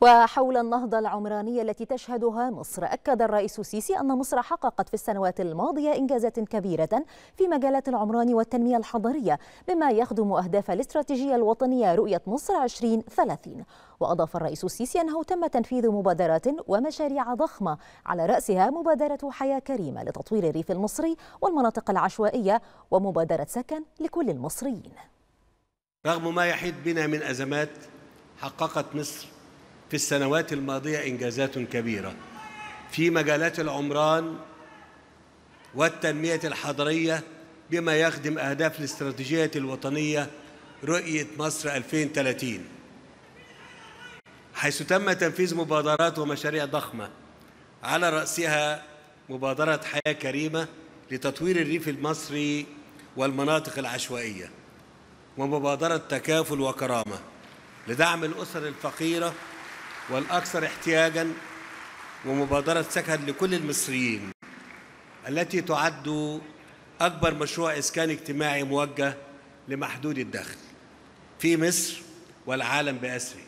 وحول النهضة العمرانية التي تشهدها مصر أكد الرئيس السيسي أن مصر حققت في السنوات الماضية إنجازات كبيرة في مجالات العمران والتنمية الحضرية بما يخدم أهداف الاستراتيجية الوطنية رؤية مصر 2030 وأضاف الرئيس السيسي أنه تم تنفيذ مبادرات ومشاريع ضخمة على رأسها مبادرة حياة كريمة لتطوير الريف المصري والمناطق العشوائية ومبادرة سكن لكل المصريين. رغم ما يحيط بنا من أزمات حققت مصر في السنوات الماضية إنجازات كبيرة. في مجالات العمران والتنمية الحضرية بما يخدم أهداف الاستراتيجية الوطنية رؤية مصر 2030 حيث تم تنفيذ مبادرات ومشاريع ضخمة على رأسها مبادرة حياة كريمة لتطوير الريف المصري والمناطق العشوائية ومبادرة تكافل وكرامة لدعم الأسر الفقيرة والأكثر احتياجا ومبادرة سكن لكل المصريين التي تعد أكبر مشروع إسكان اجتماعي موجه لمحدود الدخل في مصر والعالم بأسره.